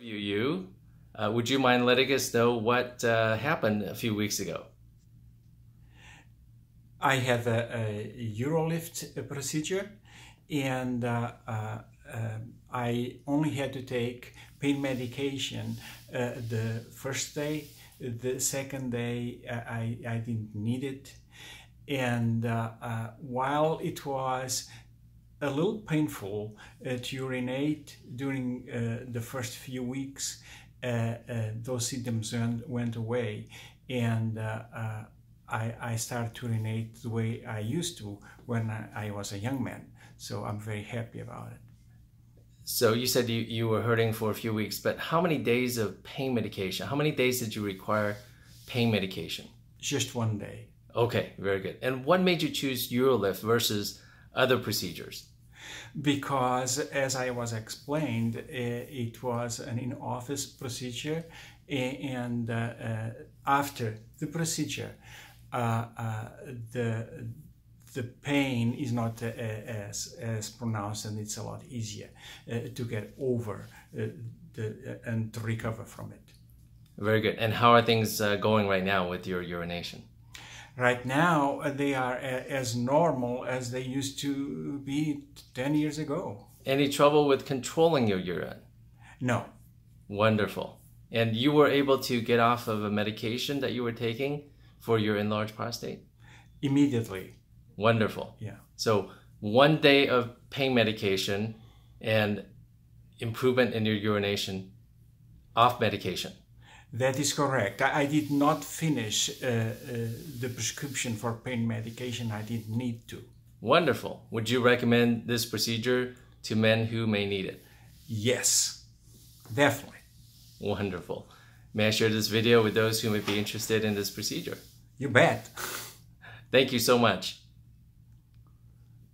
You, uh, would you mind letting us know what uh, happened a few weeks ago? I had a, a Urolift procedure, and uh, uh, um, I only had to take pain medication uh, the first day. The second day, uh, I, I didn't need it. And while it was a little painful uh, to urinate during uh, the first few weeks. Uh, uh those symptoms went, went away, and uh, uh, I, I, started to urinate the way I used to when I, I, was a young man. So I'm very happy about it. So you said you, you were hurting for a few weeks, but how many days of pain medication? How many days did you require pain medication? Just one day. Okay, very good. And what made you choose Urolift versus other procedures? Because, as I was explained, it was an in office procedure, and uh, uh, after the procedure, uh, the the pain is not uh, as as pronounced and it's a lot easier uh, to get over uh, the, and to recover from it. Very good. And how are things going right now with your urination? Right now, uh, they are as normal as they used to be 10 years ago. Any trouble with controlling your urine? No. Wonderful. And you were able to get off of a medication that you were taking for your enlarged prostate? Immediately. Wonderful. Yeah. So, one day of pain medication and improvement in your urination off medication. That is correct. I, I did not finish uh, uh, the prescription for pain medication. I didn't need to. Wonderful. Would you recommend this procedure to men who may need it? Yes, definitely. Wonderful. May I share this video with those who may be interested in this procedure? You bet. Thank you so much.